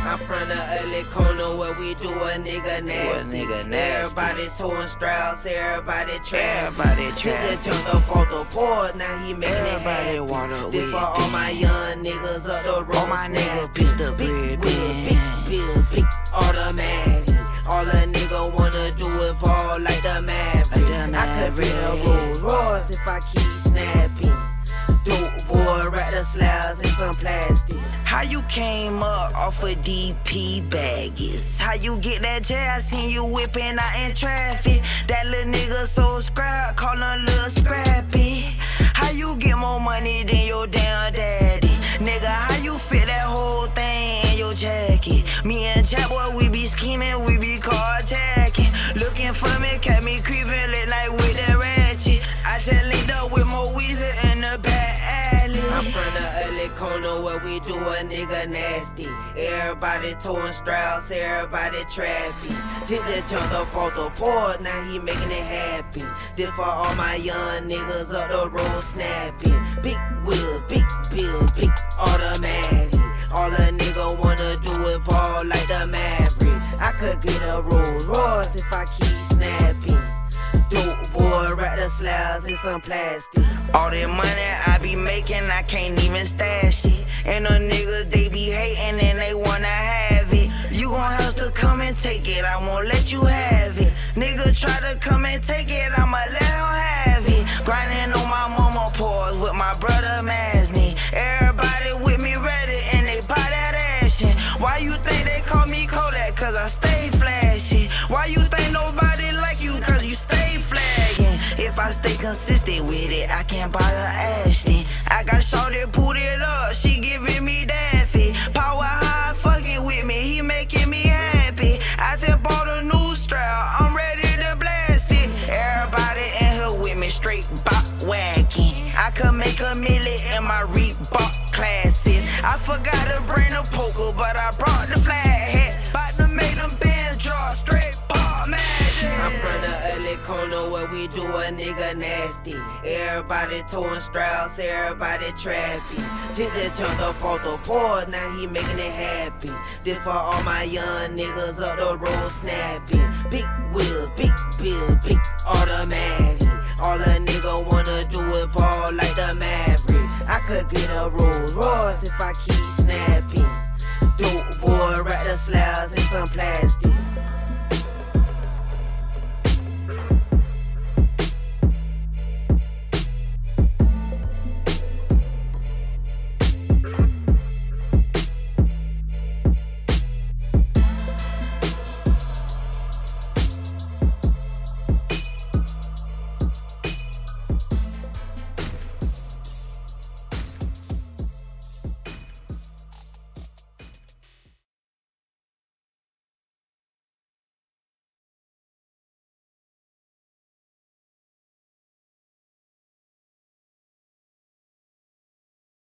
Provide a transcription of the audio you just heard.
I'm from the ugly corner where we do a nigga nasty. nigga nasty. Everybody towing straps, everybody trap. Everybody Just trap. jumped up off the port, now he making it Everybody happy. wanna This for all my young niggas up the road. All my nigga snappy. Maverick. Rolls if I keep snapping. Dope boy, wrap the slabs in some plastic. How you came up off of DP baggies? How you get that? I seen you whipping out in traffic. That little nigga so scrap, call him little scrappy. Corner where we do a nigga nasty. Everybody towing straps, everybody trappy. Ginger jumped up off the port, now he making it happy. This for all my young niggas up the road snapping. Big wheel, big bill, big automatic. All a nigga wanna do is ball like the Maverick. I could get a Rolls Royce if I slabs in some plastic. All that money I be making, I can't even stash it. And the niggas, they be hating and they wanna have it. You gon' have to come and take it, I won't let you have it. Nigga try to come and take it, I'ma let him have it. Grinding on my mama paws with my brother Masney. Everybody with me ready and they buy that action. Why you think they call me Kodak? Cause I stay flashy. Consistent with it, I can't buy her Ashton. I got shorty put it up, she giving me daffy. Power high, fucking with me, he making me happy. I just bought a new strap, I'm ready to blast it. Everybody in here with me, straight bop whacking. I could make a million in my Reebok Classics. I forgot to bring a poker, but I brought the flat we do a nigga nasty. Everybody towing straps, everybody trappy. Ginger jumped up off the port, now he making it happy. This for all my young niggas up the road snapping. Big wheel, big bill, big automatic. All a nigga wanna do is ball like the Maverick. I could get a Rolls Royce if I keep snapping. Dope boy, wrap the slabs in some plastic.